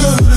Listen.